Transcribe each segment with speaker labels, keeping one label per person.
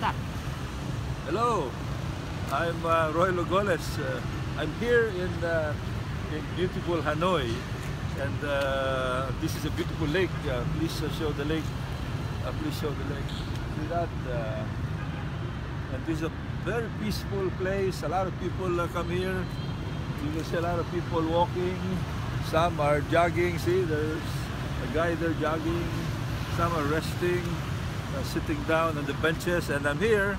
Speaker 1: Hello, I'm uh, Roilo Golez. Uh, I'm here in, uh, in beautiful Hanoi and uh, this is a beautiful lake. Uh, please show the lake. Uh, please show the lake. See that? And this is a very peaceful place. A lot of people come here. You can see a lot of people walking. Some are jogging. See, there's a guy there jogging. Some are resting, uh, sitting down on the benches. And I'm here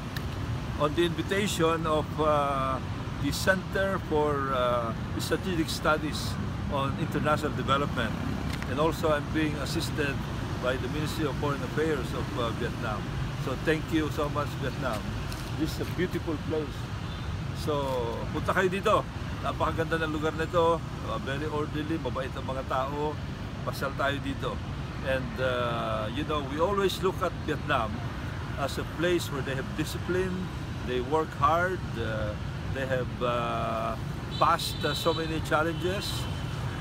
Speaker 1: on the invitation of uh, the Center for uh, Strategic Studies on International Development. And also I'm being assisted by the Ministry of Foreign Affairs of uh, Vietnam. So thank you so much Vietnam. This is a beautiful place. So punta kayo dito. Napakaganda ng lugar nito. Uh, very orderly, mabait ang mga tao. Pasal tayo dito. And uh, you know, we always look at Vietnam as a place where they have discipline, they work hard, uh, they have uh, passed uh, so many challenges,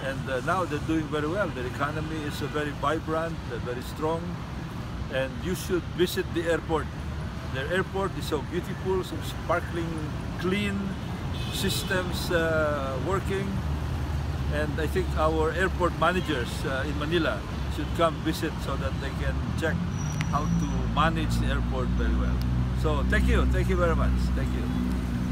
Speaker 1: and uh, now they're doing very well. Their economy is uh, very vibrant, very strong, and you should visit the airport. Their airport is so beautiful, so sparkling, clean systems working, and I think our airport managers uh, in Manila should come visit so that they can check how to manage the airport very well. So thank you, thank you very much, thank you.